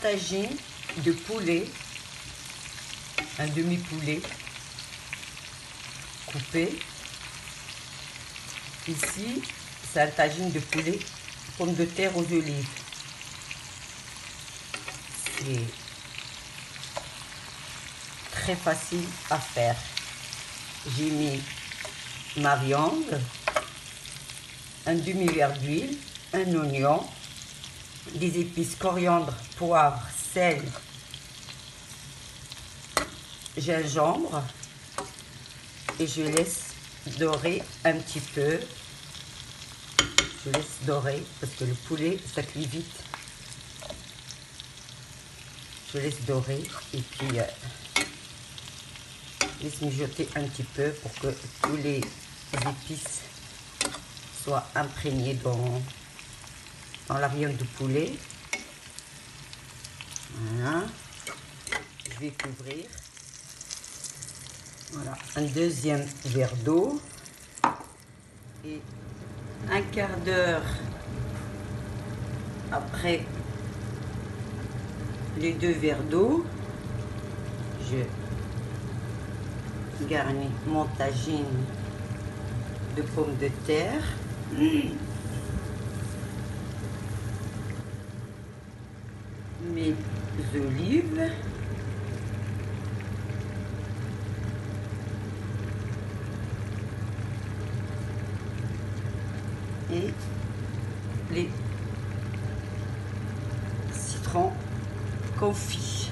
tagine de poulet, un demi-poulet coupé. Ici, c'est un tagine de poulet, pommes de terre aux olives. C'est très facile à faire. J'ai mis ma viande, un demi-verre d'huile, un oignon, des épices coriandre, poivre, sel, gingembre et je laisse dorer un petit peu. Je laisse dorer parce que le poulet ça cuit vite. Je laisse dorer et puis euh, je laisse mijoter un petit peu pour que tous les épices soient imprégnés dans dans la viande de poulet. Voilà. Je vais couvrir. Voilà, un deuxième verre d'eau. Et un quart d'heure après les deux verres d'eau, je garnis mon tagine de pommes de terre. Mes olives. Et les citrons confits.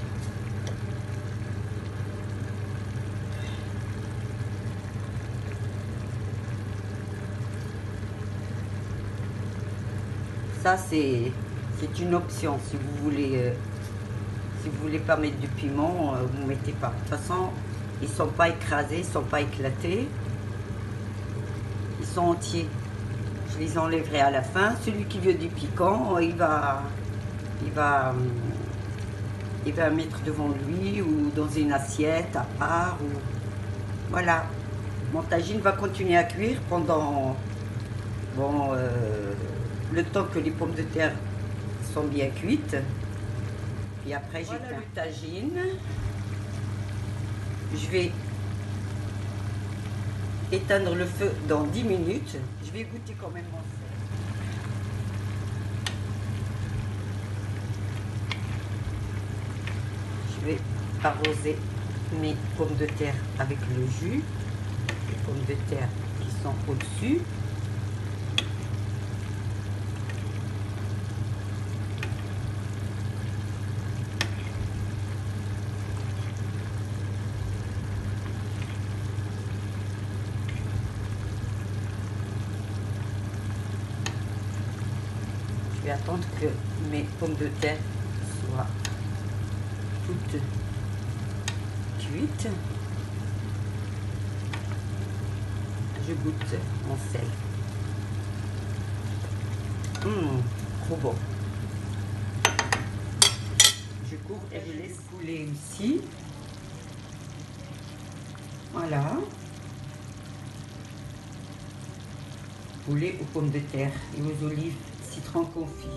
Ça, c'est c'est une option. Si vous voulez, euh, si vous voulez pas mettre du piment, euh, vous mettez pas. De toute façon, ils sont pas écrasés, ils sont pas éclatés. Ils sont entiers. Je les enlèverai à la fin. Celui qui veut du piquant, il va, il va, il va mettre devant lui ou dans une assiette à part. Voilà. Mon tagine va continuer à cuire pendant euh, le temps que les pommes de terre sont bien cuites. Et après, j'ai le tagine. Je vais éteindre le feu dans 10 minutes. Je vais goûter quand même mon sel. Je vais arroser mes pommes de terre avec le jus. Les pommes de terre qui sont au-dessus. Attendre que mes pommes de terre soient toutes cuites. Je goûte mon sel. Hum, trop bon. Je couvre et je laisse couler ici. Voilà. Poulet aux pommes de terre et aux olives citron confit.